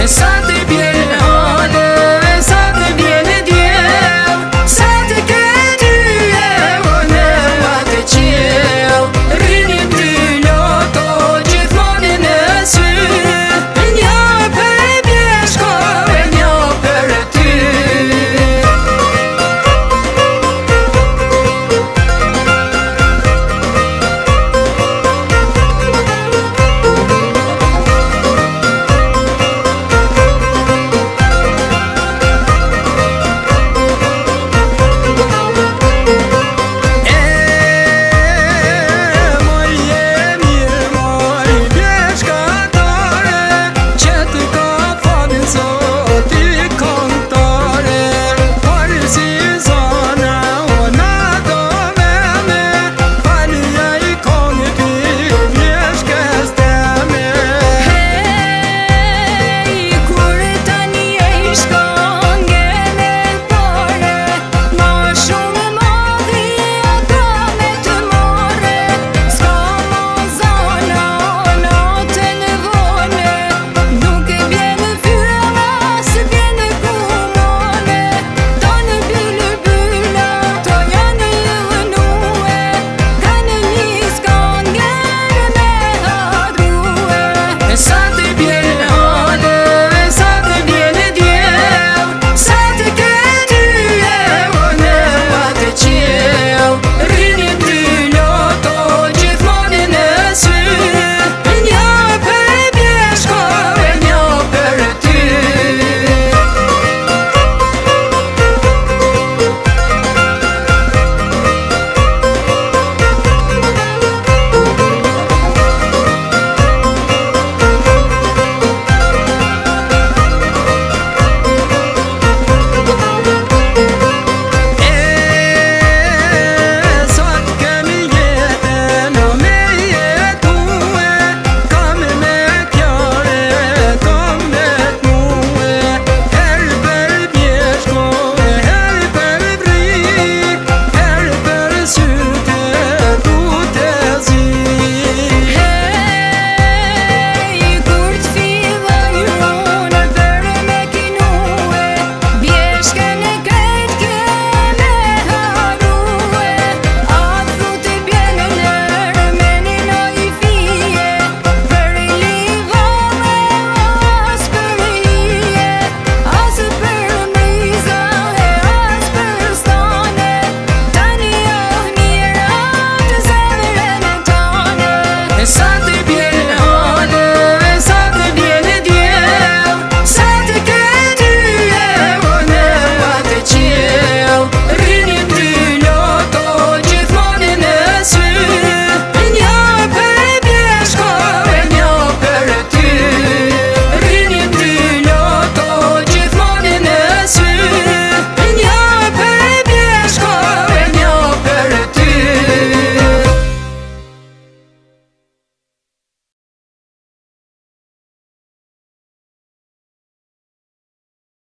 Inside